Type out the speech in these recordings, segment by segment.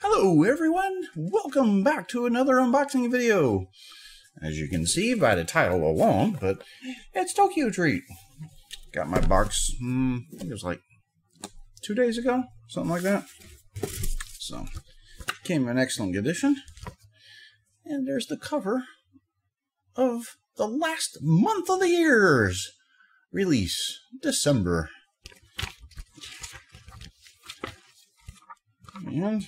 Hello everyone, welcome back to another unboxing video. As you can see by the title alone, but it's Tokyo Treat. Got my box, hmm, I think it was like two days ago, something like that. So, came in excellent condition. And there's the cover of the last month of the year's release, December. And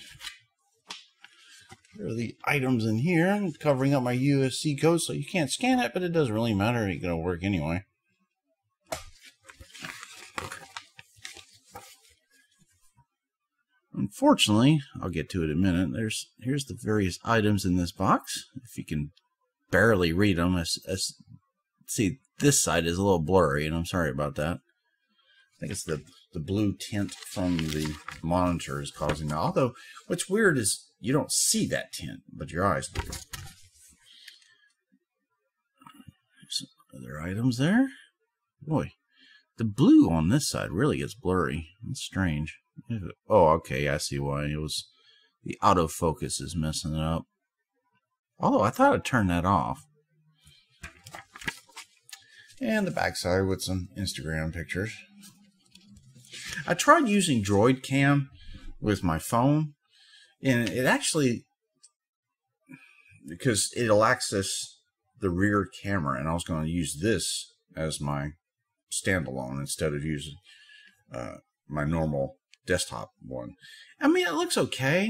there are the items in here. I'm covering up my USC code so you can't scan it, but it doesn't really matter. It's going to work anyway. Unfortunately, I'll get to it in a minute. There's here's the various items in this box. If you can barely read them, as, see this side is a little blurry, and I'm sorry about that. I think it's the the blue tint from the monitor is causing that. Although what's weird is you don't see that tint, but your eyes do. Some other items there. Boy, the blue on this side really gets blurry. It's strange. Oh, okay, I see why. It was the autofocus is messing it up. Although I thought I'd turn that off. And the backside with some Instagram pictures. I tried using Droid Cam with my phone, and it actually because it'll access the rear camera, and I was going to use this as my standalone instead of using uh, my normal desktop one. I mean, it looks okay,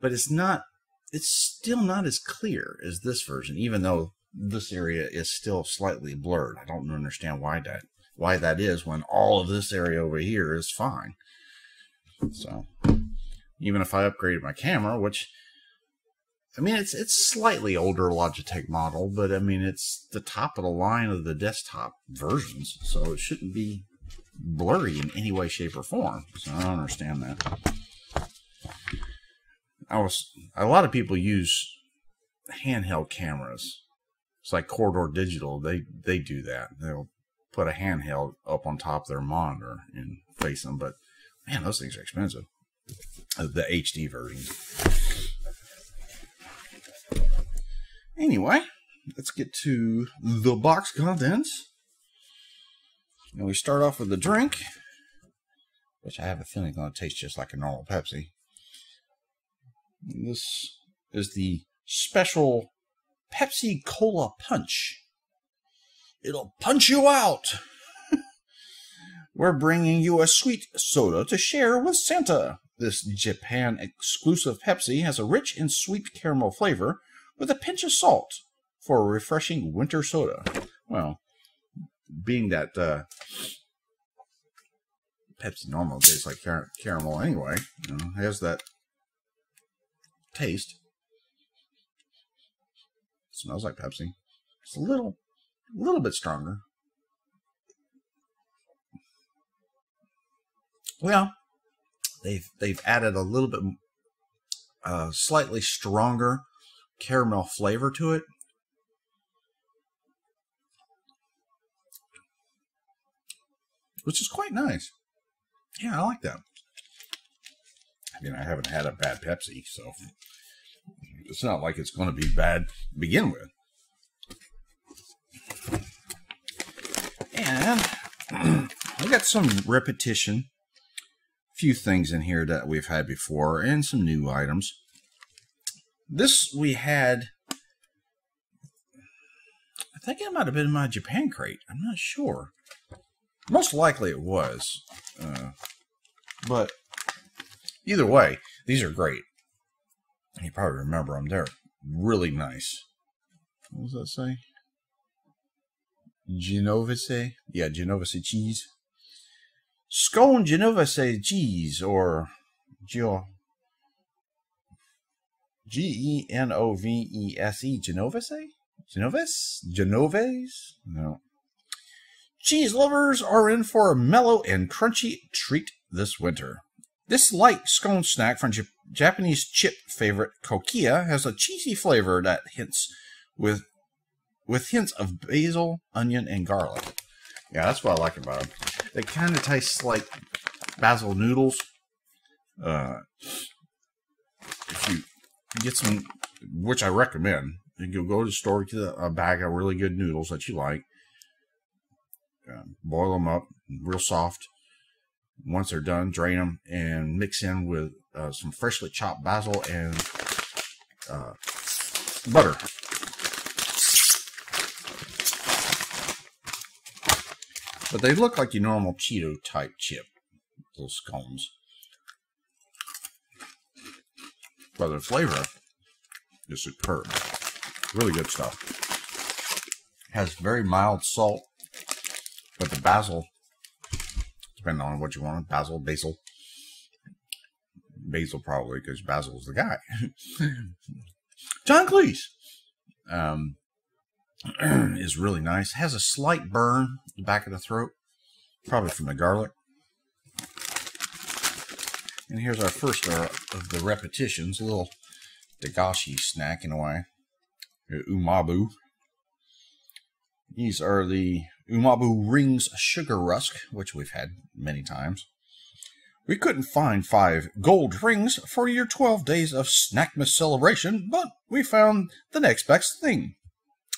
but it's not. It's still not as clear as this version, even though this area is still slightly blurred. I don't understand why that why that is when all of this area over here is fine. So even if I upgraded my camera, which I mean it's it's slightly older Logitech model, but I mean it's the top of the line of the desktop versions, so it shouldn't be blurry in any way, shape, or form. So I don't understand that. I was a lot of people use handheld cameras. It's like Corridor Digital. They they do that. They'll put a handheld up on top of their monitor and face them. But man, those things are expensive. The HD version. Anyway, let's get to the box contents. And we start off with the drink, which I have a feeling is going to taste just like a normal Pepsi. This is the special Pepsi Cola Punch. It'll punch you out. We're bringing you a sweet soda to share with Santa. This Japan exclusive Pepsi has a rich and sweet caramel flavor with a pinch of salt for a refreshing winter soda. Well, being that uh, Pepsi normal tastes like car caramel anyway, you know, has that taste. Smells like Pepsi. It's a little a little bit stronger. Well, they've they've added a little bit uh, slightly stronger caramel flavor to it. Which is quite nice. Yeah, I like that. I mean, I haven't had a bad Pepsi, so it's not like it's going to be bad to begin with. And we got some repetition. Few things in here that we've had before and some new items. This we had, I think it might have been in my Japan crate. I'm not sure. Most likely it was. Uh, but either way, these are great. You probably remember them. They're really nice. What does that say? Genovese. Yeah, Genovese cheese. Scone Genovese cheese or Geo. G E N O V E S E. Genovese? Genovese? Genovese? No. Cheese lovers are in for a mellow and crunchy treat this winter. This light scone snack from Japanese chip favorite Koikeya has a cheesy flavor that hints with with hints of basil, onion, and garlic. Yeah, that's what I like about them. They kind of taste like basil noodles. Uh, if you get some, which I recommend, you go to the store, get a bag of really good noodles that you like, uh, boil them up real soft. Once they're done, drain them and mix in with uh, some freshly chopped basil and uh, butter. But they look like your normal Cheeto type chip, those scones. But the flavor is superb. Really good stuff. Has very mild salt, but the basil, depending on what you want, basil, basil, basil probably because Basil's the guy. John Cleese um, is really nice. Has a slight burn the back of the throat, probably from the garlic. And here's our first of the repetitions, a little dagashi snack in a way. Umaibo. These are the Umaibo Rings Sugar Rusk, which we've had many times. We couldn't find five gold rings for your 12 days of Snackmas celebration, but we found the next best thing.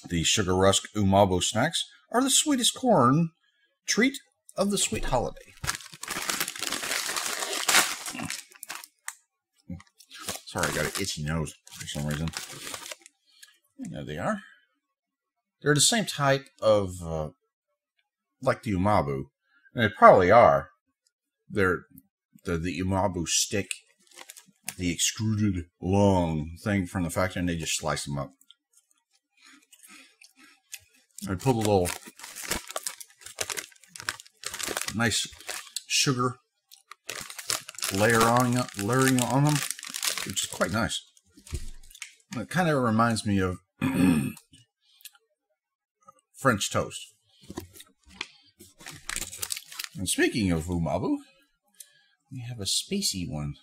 The Sugar Rusk Umaibo snacks are the sweetest corn treat of the sweet holiday. Sorry, I got an itchy nose for some reason. There they are. They're the same type of, uh, like the Umaibo. And they probably are. They're the, the Umaibo stick, the extruded long thing from the factory, and they just slice them up. I put a little nice sugar layer on layering on them, which is quite nice. It kind of reminds me of French toast. And speaking of umaibo, we have a spacey one.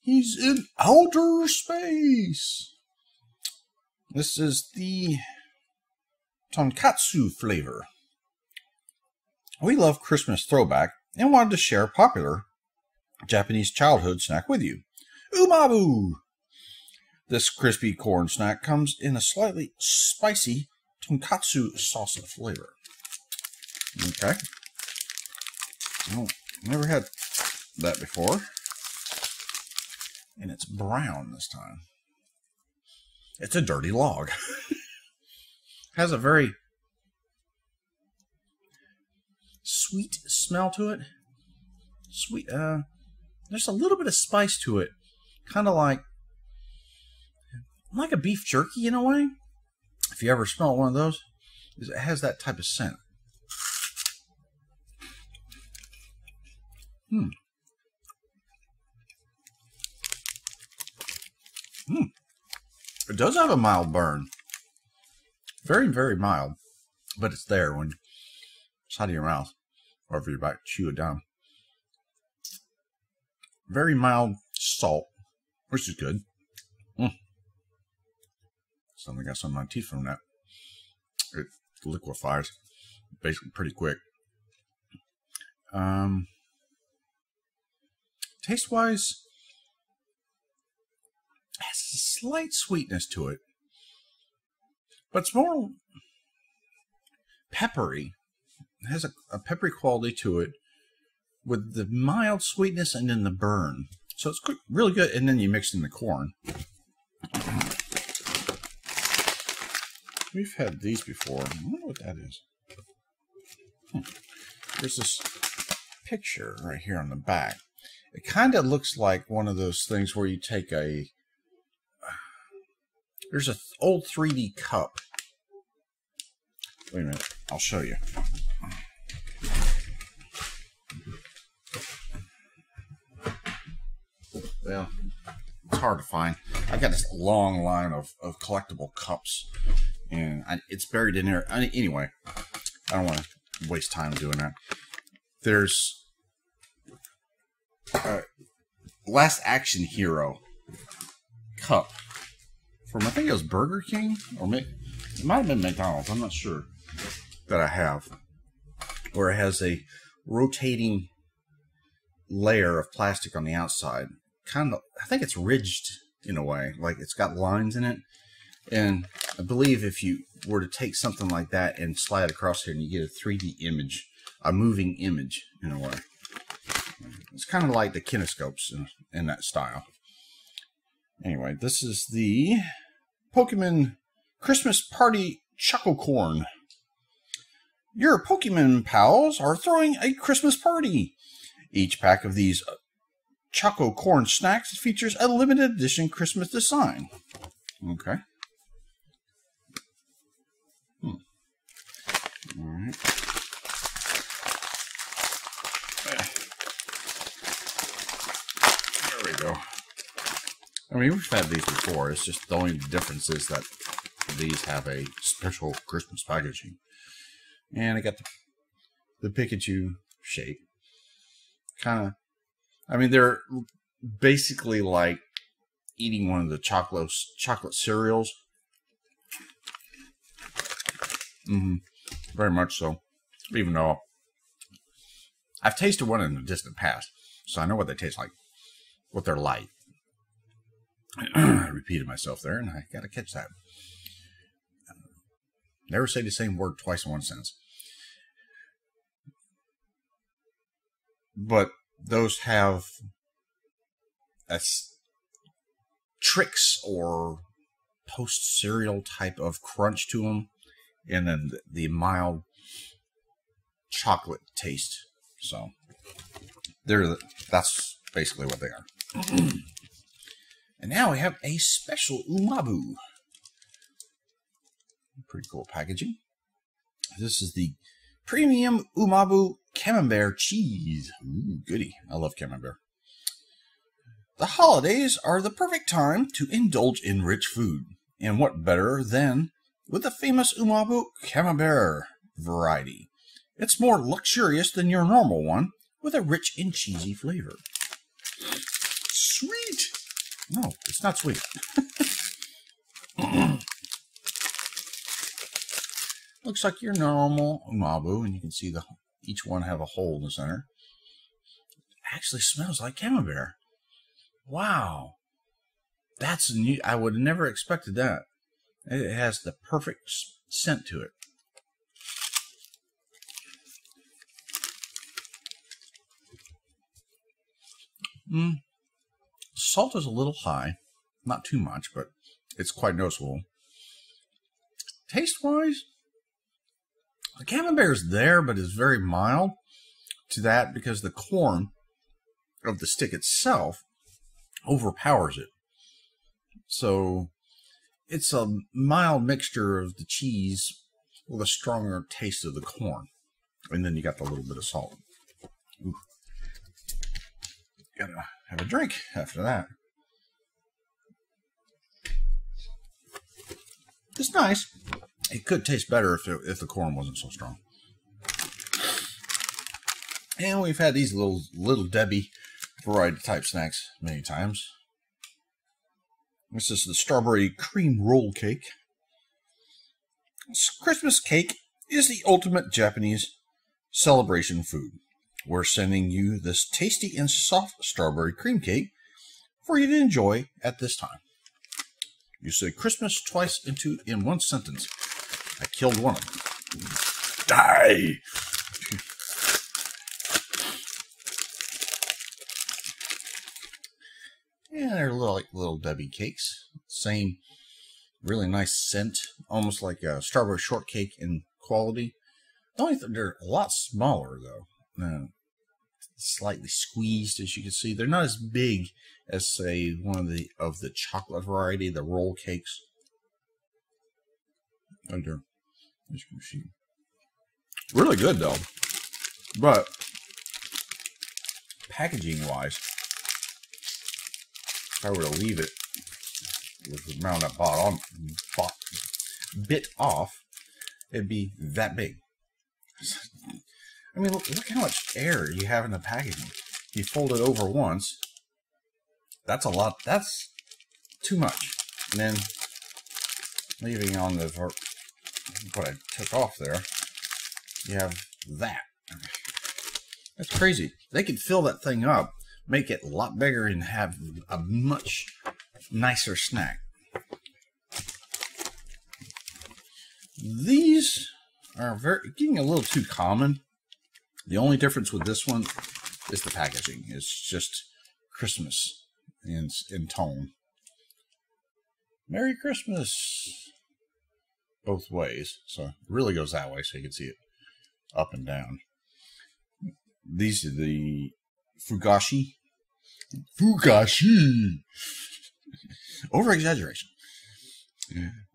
He's in outer space. This is the tonkatsu flavor. We love Christmas throwback and wanted to share a popular Japanese childhood snack with you. Umaibo! This crispy corn snack comes in a slightly spicy tonkatsu sauce flavor. Okay. Oh, never had that before. And it's brown this time. It's a dirty log. Has a very sweet smell to it. Sweet, uh, there's a little bit of spice to it. Kind of like, like a beef jerky in a way. If you ever smell one of those, it has that type of scent. Hmm. Hmm. It does have a mild burn. Very, very mild. But it's there when it's out of your mouth. Or if you're about to chew it down. Very mild salt, which is good. Mm. Suddenly got some of my teeth from that. It liquefies basically pretty quick. Um, taste wise, has a slight sweetness to it, but it's more peppery. It has a, a peppery quality to it with the mild sweetness and then the burn. So it's really good. And then you mix in the corn. We've had these before. I wonder what that is. Hmm. There's this picture right here on the back. It kind of looks like one of those things where you take a there's an old 3D cup. Wait a minute. I'll show you. Well, it's hard to find. I got this long line of, of collectible cups, and I, it's buried in here. I, anyway, I don't want to waste time doing that. There's a Last Action Hero cup from I think it was Burger King or it might have been McDonald's. I'm not sure that I have, where it has a rotating layer of plastic on the outside. Kind of, I think it's ridged in a way. Like it's got lines in it. And I believe if you were to take something like that and slide across here and you get a 3D image, a moving image in a way. It's kind of like the kinescopes in, in that style. Anyway, this is the Pokemon Christmas Party Choco Corn. Your Pokemon pals are throwing a Christmas party. Each pack of these Choco Corn snacks features a limited edition Christmas design. Okay. Hmm. All right. There we go. I mean, we've had these before. It's just the only difference is that these have a special Christmas packaging. And I got the, the Pikachu shape. Kind of, I mean, they're basically like eating one of the chocolate chocolate cereals. Mm-hmm. Very much so. Even though I've tasted one in the distant past, so I know what they taste like, what they're like. I repeated myself there, and I got to catch that. Never say the same word twice in one sentence. But those have Trix or post cereal type of crunch to them, and then the mild chocolate taste. So they're that's basically what they are. and now we have a special umaibo. Pretty cool packaging. This is the premium umaibo camembert cheese. Ooh, goody. I love camembert. The holidays are the perfect time to indulge in rich food. And what better than with the famous umaibo camembert variety? It's more luxurious than your normal one with a rich and cheesy flavor. Sweet! No, it's not sweet. Looks like your normal umaibo, and you can see the each one have a hole in the center. Actually smells like camembert. Wow. That's new. I would have never expected that. It has the perfect scent to it. Mm. Salt is a little high. Not too much, but it's quite noticeable. Taste wise, the camembert is there, but is very mild to that because the corn of the stick itself overpowers it. So it's a mild mixture of the cheese with a stronger taste of the corn. And then you got the little bit of salt. Ooh. Gotta have a drink after that. It's nice. It could taste better if, it, if the corn wasn't so strong. And we've had these little little Debbie variety type snacks many times. This is the strawberry cream roll cake. Christmas cake is the ultimate Japanese celebration food. We're sending you this tasty and soft strawberry cream cake for you to enjoy at this time. You say Christmas twice into in one sentence. I killed one of them. Die! Yeah, they're little, like little Debbie cakes. Same, really nice scent, almost like a strawberry shortcake in quality. The only thing, they're a lot smaller though. Uh, slightly squeezed, as you can see. They're not as big as say one of the of the chocolate variety, the roll cakes. Under, can see, really good though. But packaging wise, if I were to leave it with the amount I bought on bought, bit off, it'd be that big. I mean, look, look how much air you have in the packaging. You fold it over once. That's a lot. That's too much. And then leaving on the what I took off there, you have that. That's crazy. They could fill that thing up, make it a lot bigger, and have a much nicer snack. These are very getting a little too common. The only difference with this one is the packaging. It's just Christmas in, in tone. Merry Christmas both ways. So it really goes that way so you can see it up and down. These are the Fugashi. Fugashi! Over exaggeration.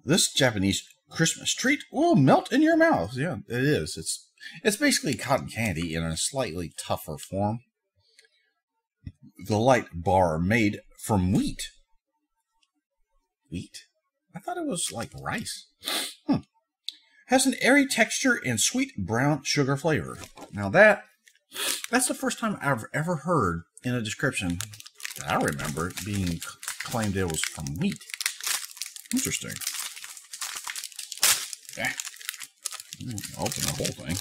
This Japanese Christmas treat will melt in your mouth. Yeah, it is. It's it's basically cotton candy in a slightly tougher form. The light bar made from wheat. Wheat? I thought it was like rice. Hmm. Has an airy texture and sweet brown sugar flavor. Now that that's the first time I've ever heard in a description that I remember being claimed it was from wheat. Interesting. Yeah. Open the whole thing.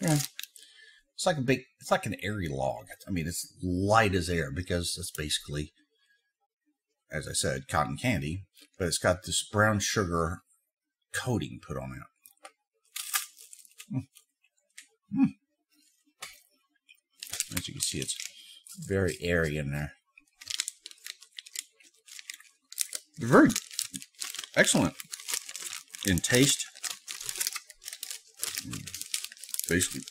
Yeah. It's like a big, it's like an airy log. I mean, it's light as air because it's basically, as I said, cotton candy, but it's got this brown sugar coating put on it. Mm. As you can see, it's very airy in there. They're very excellent in taste. Basically,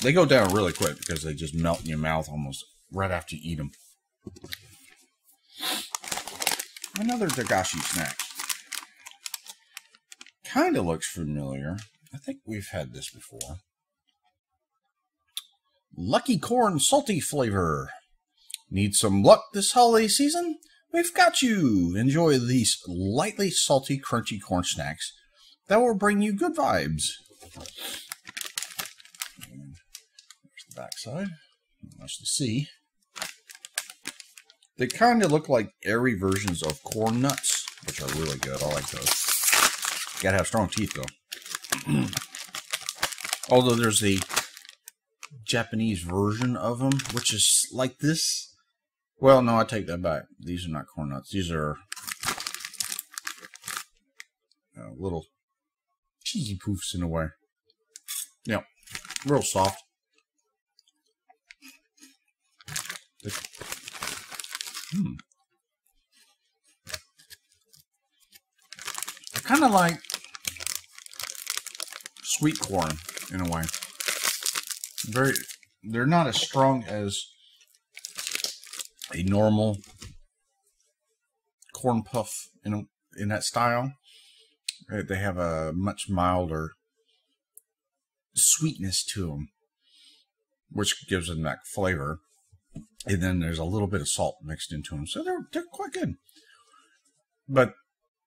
they go down really quick because they just melt in your mouth almost right after you eat them. Another Dagashi snack. Kind of looks familiar. I think we've had this before. Lucky Corn Salty Flavor. Need some luck this holiday season? We've got you. Enjoy these lightly salty, crunchy corn snacks that will bring you good vibes. And there's the backside. Nice to see. They kind of look like airy versions of corn nuts, which are really good. I like those. gotta have strong teeth, though. Although there's the Japanese version of them, which is like this. Well, no, I take that back. These are not corn nuts. These are uh, little cheesy poofs in a way. Yeah, real soft. Hmm. They're kind of like sweet corn in a way. Very, they're not as strong as a normal corn puff in a, in that style. They have a much milder sweetness to them, which gives them that flavor. And then there's a little bit of salt mixed into them, so they're they're quite good. But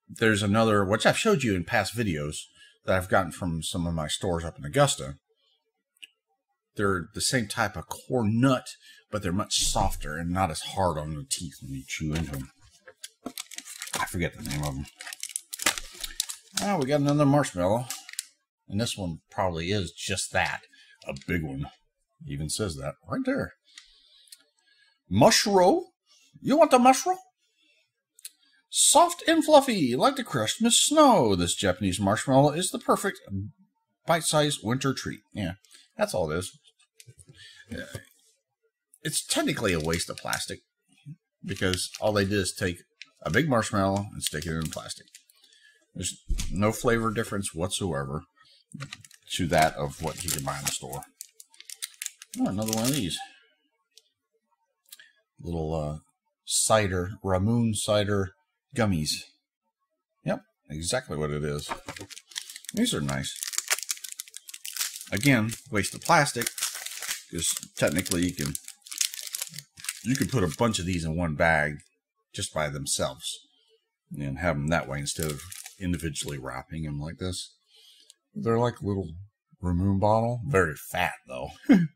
there's another, which I've showed you in past videos that I've gotten from some of my stores up in Augusta. They're the same type of corn nut, but they're much softer and not as hard on the teeth when you chew into them. I forget the name of them. Oh, we got another marshmallow. And this one probably is just that. A big one. Even says that right there. Mushroom? You want the mushroom? Soft and fluffy, like the Christmas snow. This Japanese marshmallow is the perfect bite-sized winter treat. Yeah, that's all it is. It's technically a waste of plastic because all they did is take a big marshmallow and stick it in plastic. There's no flavor difference whatsoever to that of what you can buy in the store. Oh, another one of these. Little uh, cider, Ramune cider gummies. Yep, exactly what it is. These are nice. Again, waste of plastic, because technically you can you could put a bunch of these in one bag just by themselves and have them that way instead of individually wrapping them like this. They're like little Ramune bottle. Very fat though.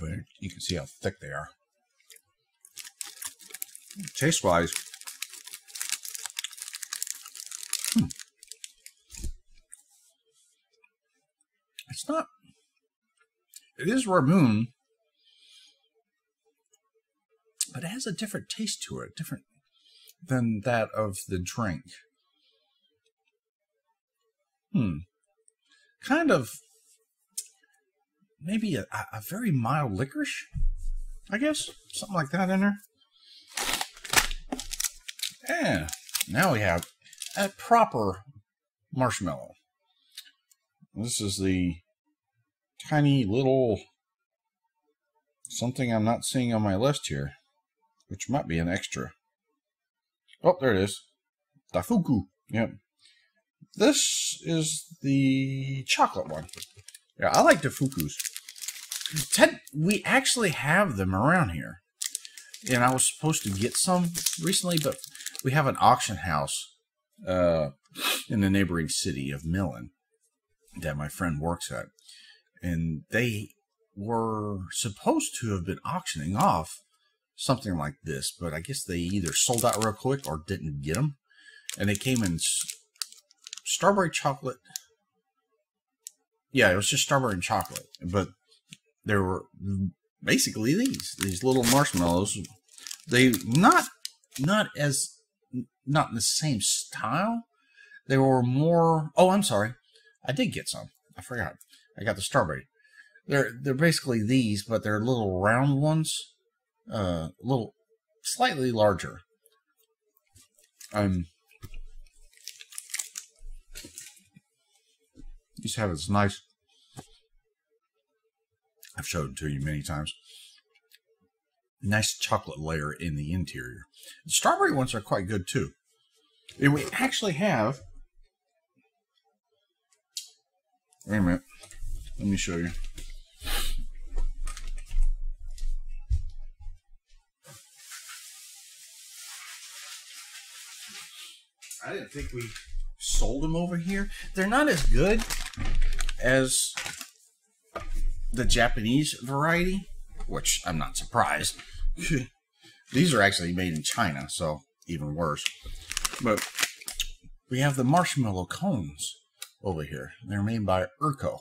but you can see how thick they are. Taste wise, hmm. it's not It is Ramune, but it has a different taste to it, different than that of the drink. Hmm. Kind of maybe a, a very mild licorice, I guess. Something like that in there. Yeah. Now we have a proper marshmallow. This is the tiny little something I'm not seeing on my list here, which might be an extra. Oh, there it is. Daifuku. Yep. This is the chocolate one. Yeah, I like Daifukus. Ted, we actually have them around here. And I was supposed to get some recently, but we have an auction house uh, in the neighboring city of Millen that my friend works at. And they were supposed to have been auctioning off something like this, but I guess they either sold out real quick or didn't get them. And they came in strawberry chocolate. Yeah, it was just strawberry and chocolate, but there were basically these these little marshmallows. They not not as not in the same style. They were more. Oh, I'm sorry. I did get some. I forgot. I got the strawberry. They're they're basically these, but they're little round ones, uh, little slightly larger. Um, just have this nice. I've shown to you many times. Nice chocolate layer in the interior. The strawberry ones are quite good too. And we actually have. Wait a minute. Let me show you. I didn't think we sold them over here. They're not as good as the Japanese variety, which I'm not surprised. These are actually made in China, so even worse. But we have the marshmallow cones over here. They're made by Urko,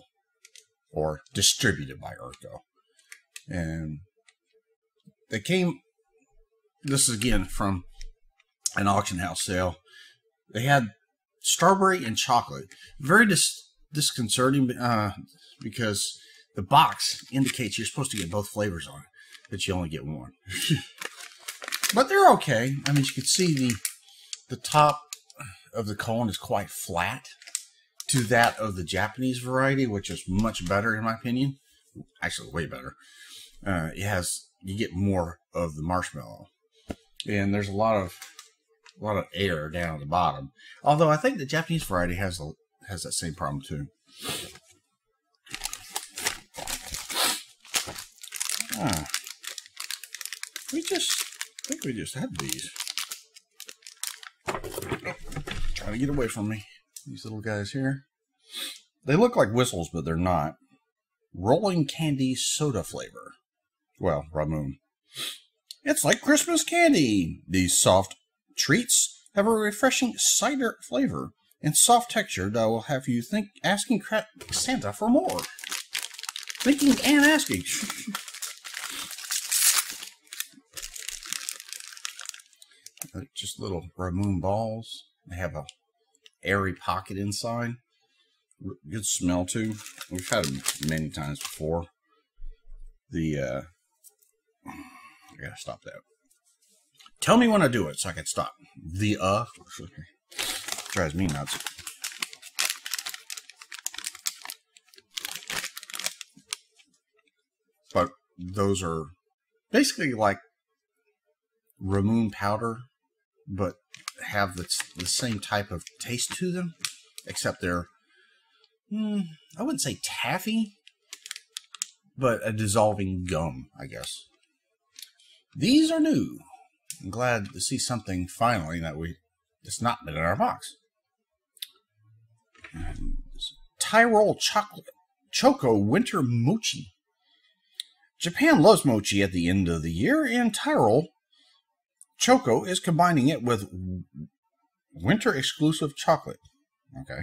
or distributed by Urko. And they came, this is again from an auction house sale. They had strawberry and chocolate. Very dis- disconcerting uh, because the box indicates you're supposed to get both flavors on but you only get one. but they're okay. I mean, you can see the the top of the cone is quite flat to that of the Japanese variety, which is much better in my opinion. Actually, way better. Uh, it has you get more of the marshmallow, and there's a lot of a lot of air down at the bottom. Although I think the Japanese variety has a, has that same problem too. Ah, we just I think we just had these. Trying to get away from me. These little guys here. They look like whistles, but they're not. Rolling candy soda flavor. Well, Ramune. It's like Christmas candy. These soft treats have a refreshing cider flavor and soft texture that will have you think asking Santa for more. Thinking and asking. Just little Ramune balls. They have a airy pocket inside. Good smell too. We've had them many times before. The uh, I gotta stop that. Tell me when I do it so I can stop. The uh drives me nuts. But those are basically like Ramune powder, but have the, the same type of taste to them, except they're, hmm, I wouldn't say taffy, but a dissolving gum, I guess. These are new. I'm glad to see something finally that we it's not been in our box. And Tirol chocolate choco winter mochi. Japan loves mochi at the end of the year, and Tirol Choco is combining it with winter exclusive chocolate. Okay.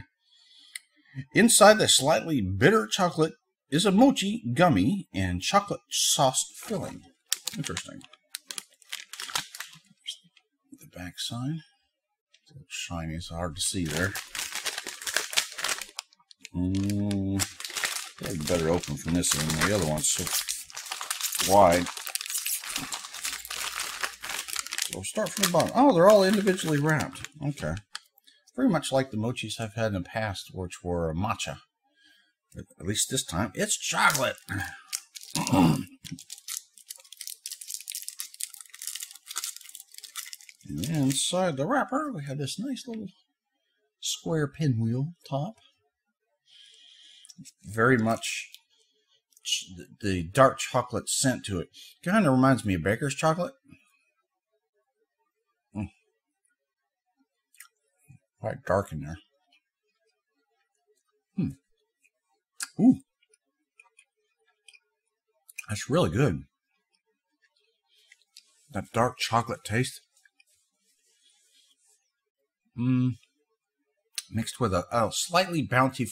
Inside the slightly bitter chocolate is a mochi gummy and chocolate sauce filling. Interesting. The back side. It's shiny, it's hard to see there. Mm, better open from this than the other one's so wide. So we'll start from the bottom. Oh, they're all individually wrapped. Okay. Very much like the mochis I've had in the past, which were matcha. At least this time, it's chocolate. and inside the wrapper, we have this nice little square pinwheel top. Very much the dark chocolate scent to it. Kind of reminds me of baker's chocolate. Quite dark in there. Hmm. Ooh. That's really good. That dark chocolate taste. Mmm. Mixed with a, a slightly bounty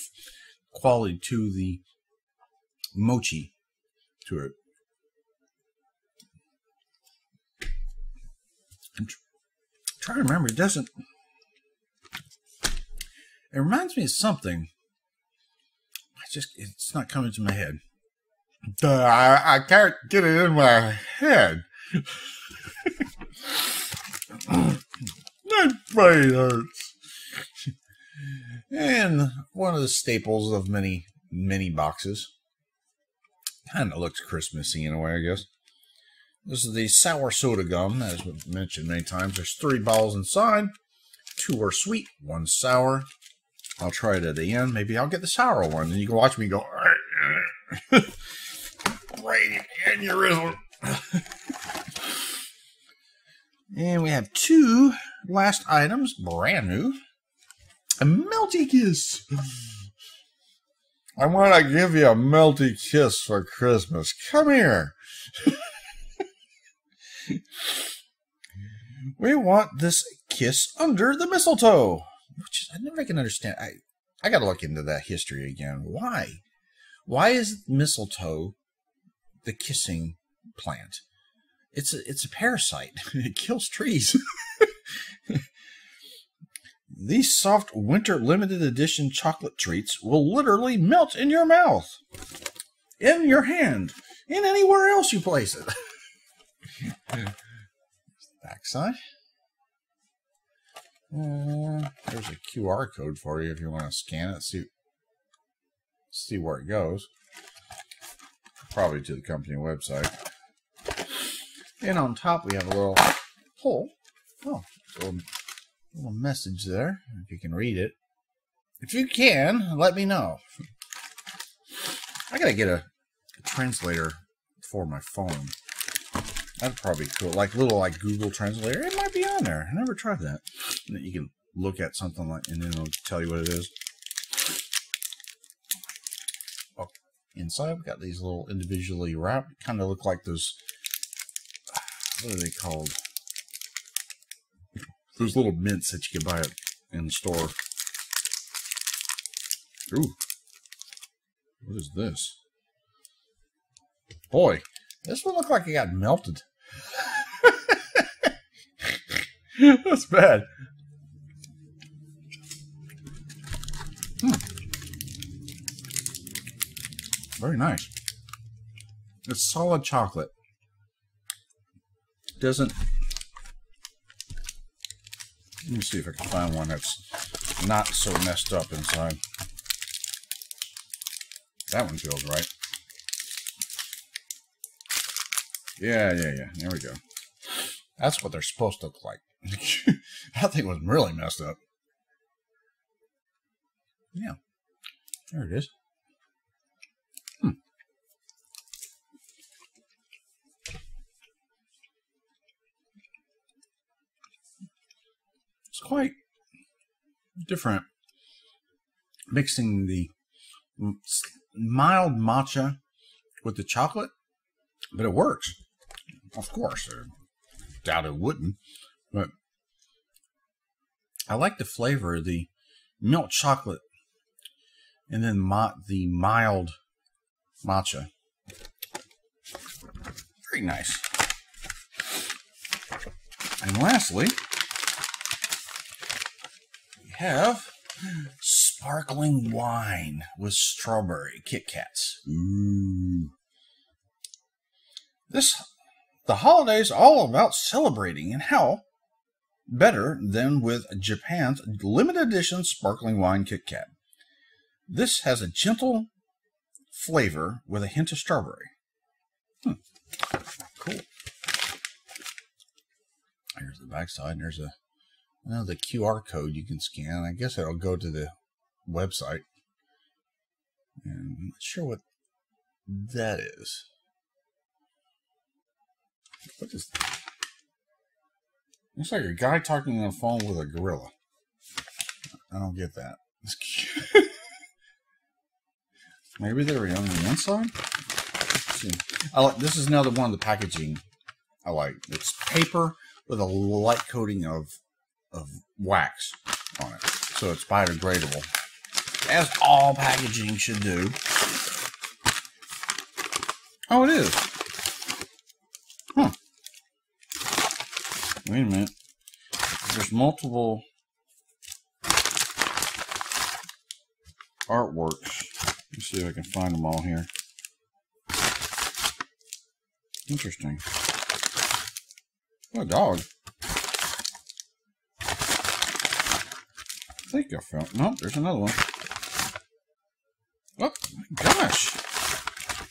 quality to the mochi to it. I'm trying to remember. It doesn't. It reminds me of something. I just it's not coming to my head. I, I can't get it in my head. my brain hurts. and one of the staples of many many boxes Kind of looks Christmassy in a way, I guess. This is the sour soda gum, as we've mentioned many times. There's three balls inside. Two are sweet, one sour. I'll try it at the end. Maybe I'll get the sour one, and you can watch me go right in your and we have two last items, brand new. A melty kiss. I want to give you a melty kiss for Christmas. Come here. we want this kiss under the mistletoe, which I never can understand. I I got to look into that history again. Why? Why is mistletoe the kissing plant? It's a, it's a parasite. it kills trees. These soft winter limited edition chocolate treats will literally melt in your mouth, in your hand, and anywhere else you place it. Backside. There's a QR code for you if you want to scan it, see see where it goes. Probably to the company website. And on top we have a little hole. Oh, so little message there, if you can read it. If you can, let me know. I gotta get a, a translator for my phone. That'd probably be cool. Like little like Google Translator. It might be on there. I never tried that. And you can look at something like and then it'll tell you what it is. Oh, inside we've got these little individually wrapped. Kind of look like those. What are they called? those little mints that you can buy at in the store. Ooh. What is this? Boy, this one looked like it got melted. That's bad. Very nice. It's solid chocolate. Doesn't let me see if I can find one that's not so messed up inside. That one feels right. Yeah, yeah, yeah. There we go. That's what they're supposed to look like. that thing was really messed up. Yeah. There it is. It's quite different. Mixing the mild matcha with the chocolate, but it works. Of course, I doubt it wouldn't, but I like the flavor of the milk chocolate and then the mild matcha. Very nice. And lastly, have sparkling wine with strawberry Kit Kats. Ooh. This the holidays all about celebrating and how better than with Japan's limited edition sparkling wine Kit Kat. This has a gentle flavor with a hint of strawberry. Hmm. Cool. Here's the backside. And there's a another QR code you can scan. I guess it'll go to the website. And I'm not sure what that is. What is that? Looks like a guy talking on the phone with a gorilla. I don't get that. Maybe they're on the inside. I like this is another one of the packaging I like. It's paper with a light coating of of wax on it, so it's biodegradable, as all packaging should do. Oh, it is. Huh. Wait a minute. There's multiple artworks. Let me see if I can find them all here. Interesting. What a dog. Think I found. No, there's another one. Oh my gosh.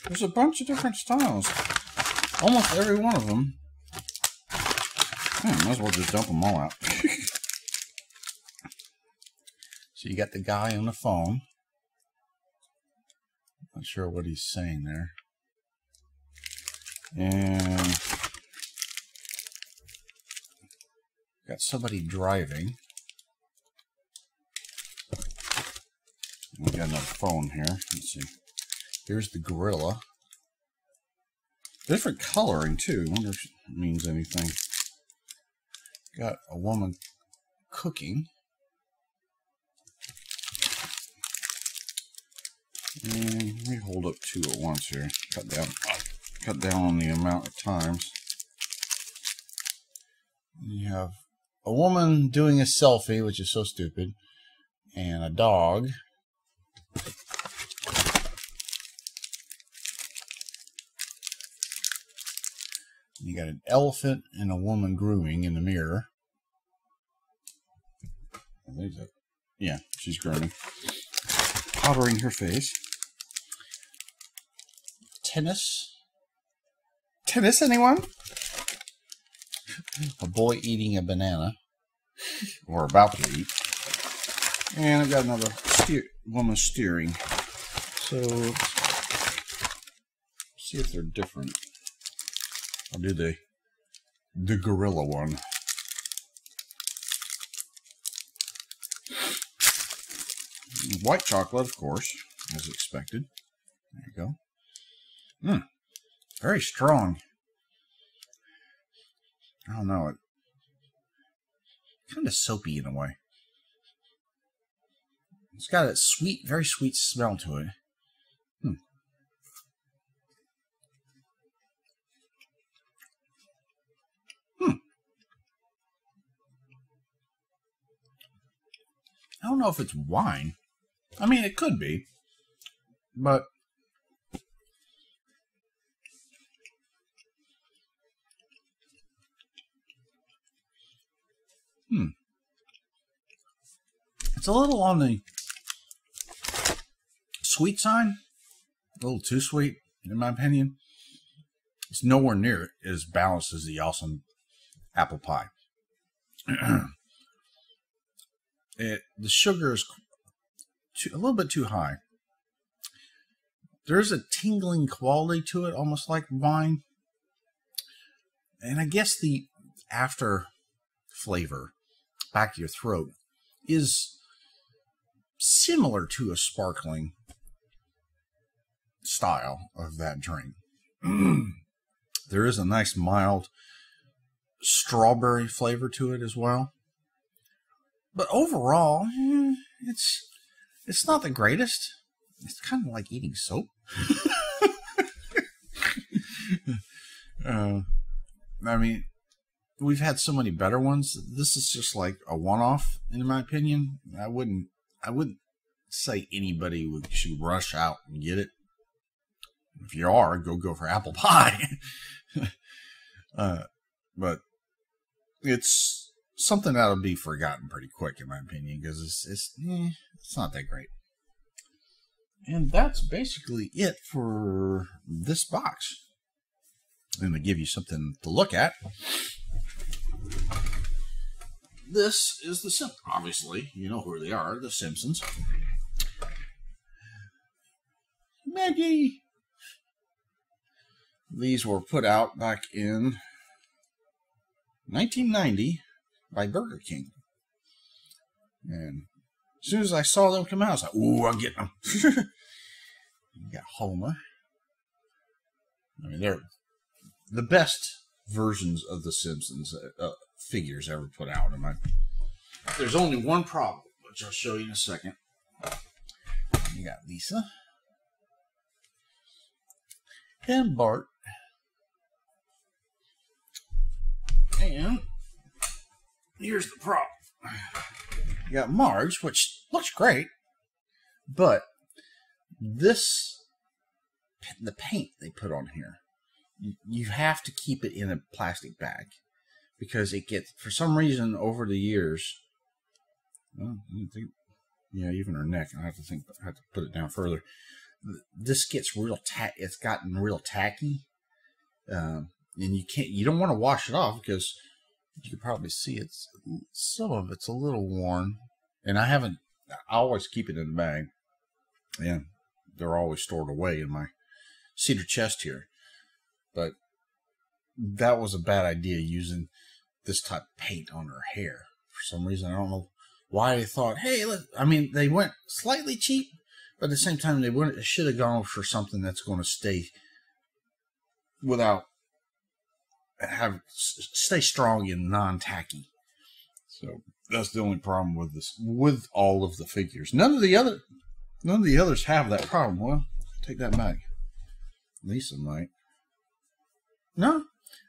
There's a bunch of different styles. Almost every one of them. Hmm, might as well just dump them all out. so you got the guy on the phone. Not sure what he's saying there. And got somebody driving. Got another phone here. Let's see. Here's the gorilla. Different coloring too. I wonder if it means anything. Got a woman cooking. And let me hold up two at once here. Cut down cut down on the amount of times. You have a woman doing a selfie, which is so stupid, and a dog. You got an elephant and a woman grooming in the mirror. Oh, yeah, she's grooming. Powdering her face. Tennis. Tennis, anyone? A boy eating a banana. Or about to eat. And I've got another steer woman steering. So, see if they're different. I'll do the the gorilla one. White chocolate, of course, as expected. There you go. Mmm. Very strong. I don't know. It kind of soapy in a way. It's got a sweet, very sweet smell to it. I don't know if it's wine. I mean, it could be. But Hmm. It's a little on the sweet side. A little too sweet, in my opinion. It's nowhere near as balanced as the awesome apple pie. it, the sugar is too, a little bit too high. There's a tingling quality to it, almost like wine. And I guess the after flavor back your throat is similar to a sparkling style of that drink. there is a nice mild strawberry flavor to it as well. But overall, eh, it's it's not the greatest. It's kind of like eating soap. uh, I mean, we've had so many better ones. This is just like a one-off, in my opinion. I wouldn't, I wouldn't say anybody would, should rush out and get it. If you are, go go for apple pie. uh, but it's something that'll be forgotten pretty quick, in my opinion, because it's it's eh, it's not that great. And that's basically it for this box. I'm going to give you something to look at. This is the Simpsons. Obviously, you know who they are, the Simpsons. Maggie! These were put out back in 1990 by Burger King. And as soon as I saw them come out, I was like, ooh, I'm getting them. you got Homer. I mean, they're the best versions of the Simpsons uh, figures ever put out. In my, there's only one problem, which I'll show you in a second. You got Lisa and Bart, and here's the problem. You got Marge, which looks great, but this the paint they put on here you have to keep it in a plastic bag because it gets for some reason over the years well, think, yeah even her neck i have to think i have to put it down further this gets real tack it's gotten real tacky um, and you can't you don't want to wash it off because you can probably see it's some of it's a little worn. And i haven't i always keep it in the bag. And they're always stored away in my cedar chest here. But that was a bad idea using this type of paint on her hair. For some reason. I don't know why they thought, hey, look, I mean, they went slightly cheap, but at the same time, they should have gone for something that's going to stay without have stay strong and non tacky. So that's the only problem with this with all of the figures. None of the other none of the others have that problem. Well, take that back. Lisa might. No,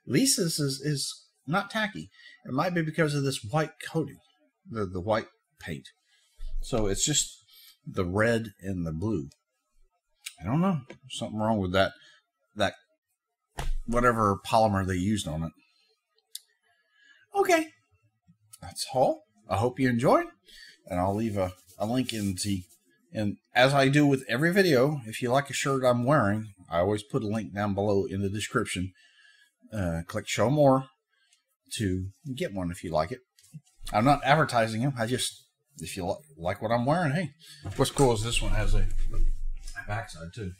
Lisa's is, is not tacky. It might be because of this white coating, the, the white paint. So it's just the red and the blue. I don't know. Something wrong with that that whatever polymer they used on it. Okay. That's all. I hope you enjoyed. And I'll leave a, a link in the and as I do with every video, if you like a shirt I'm wearing, I always put a link down below in the description uh, click show more to get one if you like it. I'm not advertising them. I just, if you like what I'm wearing, hey. What's cool is this one has a backside too.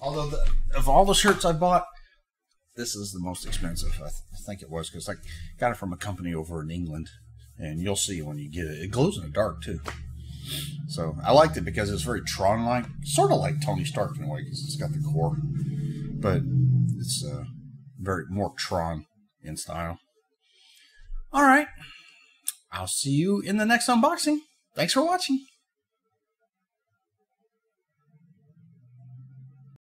Although, the, of all the shirts I bought, this is the most expensive. I, th- I think it was because I got it from a company over in England, and you'll see when you get it. It glows in the dark too. So I liked it because it's very Tron-like, sort of like Tony Stark in a way because it's got the core, but it's uh, very more Tron in style. All right. I'll see you in the next unboxing. Thanks for watching.